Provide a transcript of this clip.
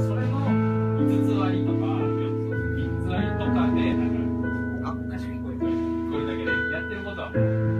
それの5つ割りとか3つ割りとかでなんかあ確かにこれこれだけでやってることはもう